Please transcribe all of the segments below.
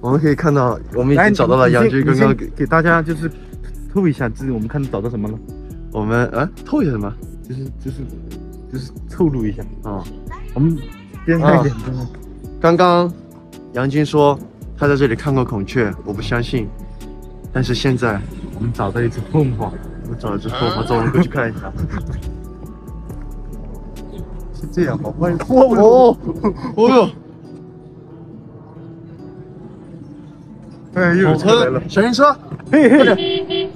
我们可以看到，我们已经找到了杨军刚刚给给大家就是透一下，这是我们看找到什么了？我们啊透一下什么？就是就是就是透露一下啊，我们边看一点。刚刚杨军说他在这里看过孔雀，我不相信。但是现在我们找到一只凤凰，我们找了一只凤凰，走，我们过去看一下。是这样吗？欢迎哦哦哟！哎，又有车来了，小心车，嘿嘿，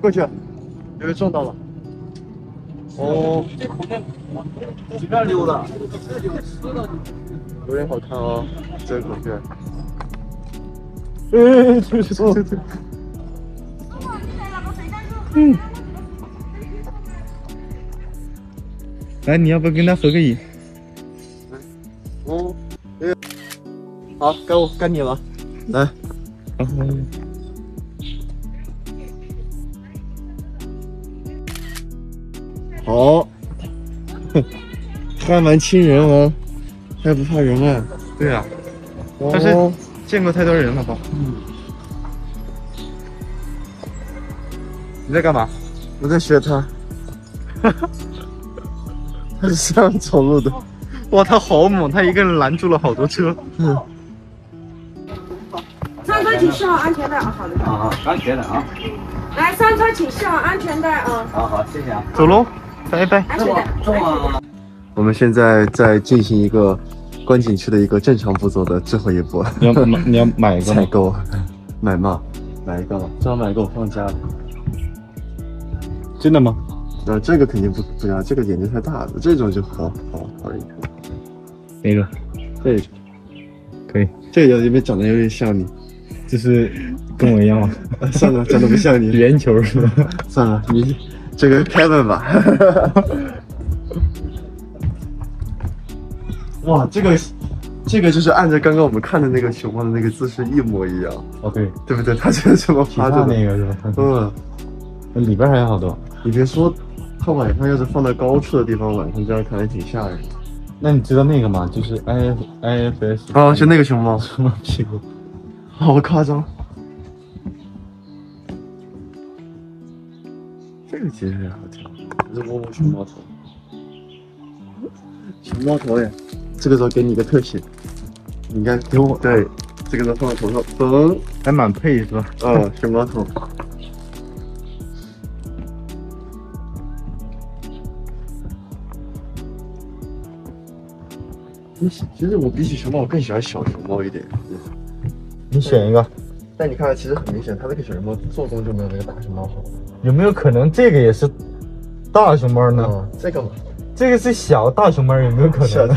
过去，有人撞到了。哦，随便溜达，有点好看哦，这个孔雀。哎，出去出去。嗯。来，你要不要跟他合个影？来哦，好，该我该你了，来。好，还蛮亲人哦，还不怕人啊？对啊，但是见过太多人了吧？嗯。你在干嘛？我在学他。他是这样走路的。哇，他好猛！他一个人拦住了好多车。嗯。请系好安全带啊！好的。好好，安全的啊。来，上车请系好安全带啊！好好，谢谢啊。走喽，拜拜。安全带。我们现在在进行一个观景区的一个正常步骤的最后一步。你要买，你要买一个采购，买嘛，买一个，正好买一个我放家了。真的吗？呃，这个肯定不不要，这个眼睛太大了，这种就好好好一点。哪个？这个可以。这个有没有长得有点像你？就是跟我一样吗？算了，长得不像你。圆球是吧？算了，你这个 Kevin 吧。哇，这个这个就是按照刚刚我们看的那个熊猫的那个姿势一模一样。OK，，对不对？它这个什么趴着那个是吧？嗯，里边还有好多。你别说，它晚上要是放在高处的地方，晚上这样看还挺吓人。那你知道那个吗？就是 I F I F S 啊，就那个熊猫，熊猫屁股，好夸张。这个其实也好听，是摸摸熊猫头。熊猫头哎，这个时候给你个特写，你看给我对，这个时候放在头上，嘣，还蛮配是吧？啊，熊猫头。其实我比起熊猫，我更喜欢小熊猫一点。你选一个。但你看，其实很明显，它这个小熊猫做工就没有那个大熊猫好。有没有可能这个也是大熊猫呢？这个，这个是小大熊猫，有没有可能？小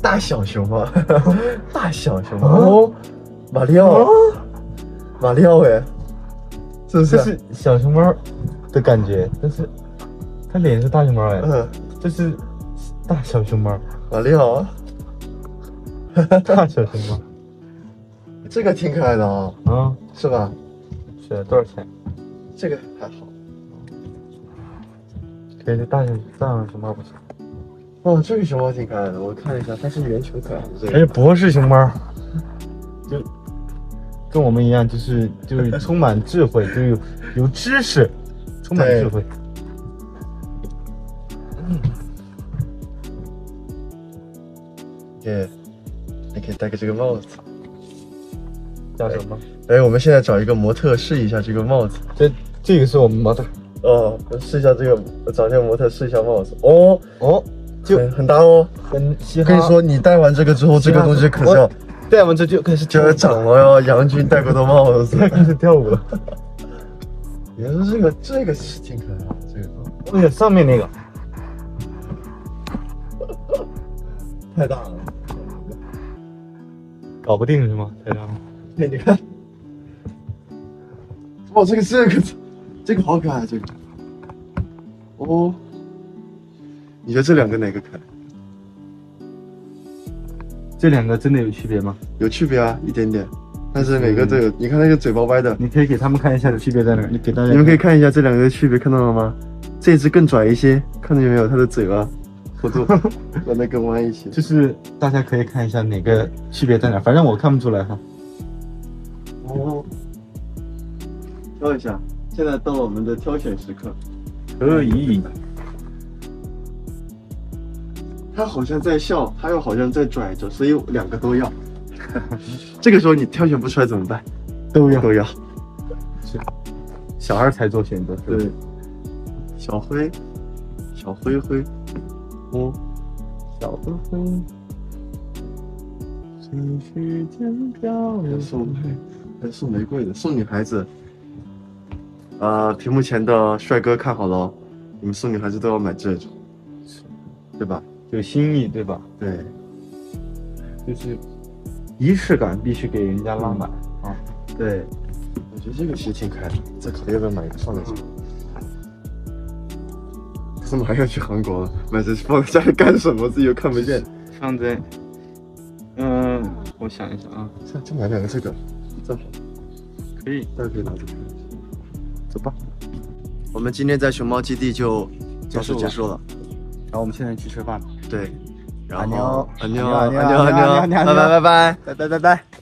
大小熊猫，大小熊猫哦，马里奥，马里奥哎，这是小熊猫的感觉，但是它脸是大熊猫哎，嗯，这是大小熊猫，马里奥。大小熊猫，这个挺可爱的啊，啊，是吧？是多少钱？这个还好，给这大熊大小熊猫不行。哦，这个熊猫挺可爱的，我看一下，它是圆球可爱的。哎，博士熊猫，就跟我们一样，就是就是充满智慧，就有有知识，充满智慧。嗯，耶。你可以戴个这个帽子，叫什么？哎，我们现在找一个模特试一下这个帽子。这这个是我们模特。哦，试一下这个，找一下模特试一下帽子。哦哦，就很搭哦。很稀罕跟你说，你戴完这个之后，这个东西可笑戴完这就开始 就要长了哟。杨军戴过的帽子，开始跳舞了。你说这个这个是挺可爱的，这个。哎呀，上面那个太大了。搞不定是吗？太大了。哎，你看，哇，这个这个这个好可爱，这个。哦，你觉得这两个哪个可爱？这两个真的有区别吗？有区别啊，一点点。但是每个都有，你看那个嘴巴歪的，你可以给他们看一下的区别在哪。你给大家，你们可以看一下这两个的区别，看到了吗？这只更拽一些，看到有没有它的嘴巴？弧度跟那跟弯一些。就是大家可以看一下哪个区别在哪，反正我看不出来哈。挑一下，现在到了我们的挑选时刻。可以，他好像在笑，他又好像在拽着，所以两个都要。这个时候你挑选不出来怎么办？都要都要。是小二才做选择，对，小灰，小灰灰，哦，小灰灰，继续间飘要送要送玫瑰的，送女孩子。呃，屏幕前的帅哥看好了哦，你们送女孩子都要买这种，对吧？有心意，对吧？对，就是仪式感必须给人家拉满啊。对，我觉得这个其实挺可爱的，再考虑要不要买一个放在这里。怎么还要去韩国了？买这放在家里干什么？自己又看不见。放在，嗯，我想一想啊，这就买两个这个，正好，可以，大家可以拿着看。走吧，我们今天在熊猫基地就到此结束了。然后我们现在去吃饭，对，然后安妞安妞安妞安妞，安妞安妞拜拜拜拜。拜拜拜拜。